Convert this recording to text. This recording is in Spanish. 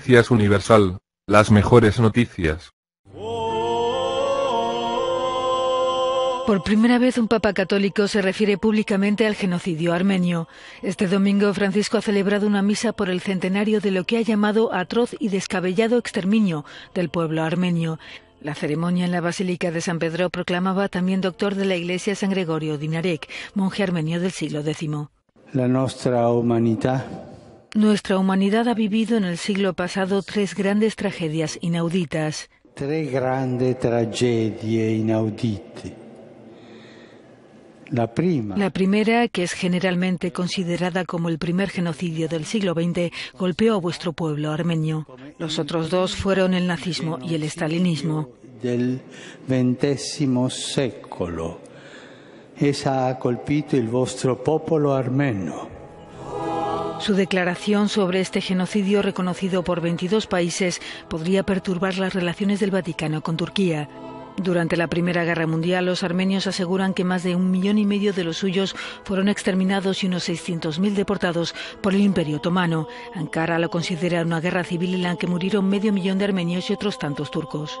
Noticias Universal, las mejores noticias. Por primera vez un papa católico se refiere públicamente al genocidio armenio. Este domingo Francisco ha celebrado una misa por el centenario de lo que ha llamado atroz y descabellado exterminio del pueblo armenio. La ceremonia en la Basílica de San Pedro proclamaba también doctor de la Iglesia San Gregorio Dinarek, monje armenio del siglo X. La nuestra humanidad nuestra humanidad ha vivido en el siglo pasado tres grandes tragedias inauditas. Tres grandes tragedias inauditas. La, prima. la primera, que es generalmente considerada como el primer genocidio del siglo XX, golpeó a vuestro pueblo armenio. Los otros dos fueron el nazismo y el estalinismo. Del XX secolo. Esa ha colpito il vostro popolo armeno. Su declaración sobre este genocidio reconocido por 22 países podría perturbar las relaciones del Vaticano con Turquía. Durante la Primera Guerra Mundial, los armenios aseguran que más de un millón y medio de los suyos fueron exterminados y unos 600.000 deportados por el Imperio Otomano. Ankara lo considera una guerra civil en la que murieron medio millón de armenios y otros tantos turcos.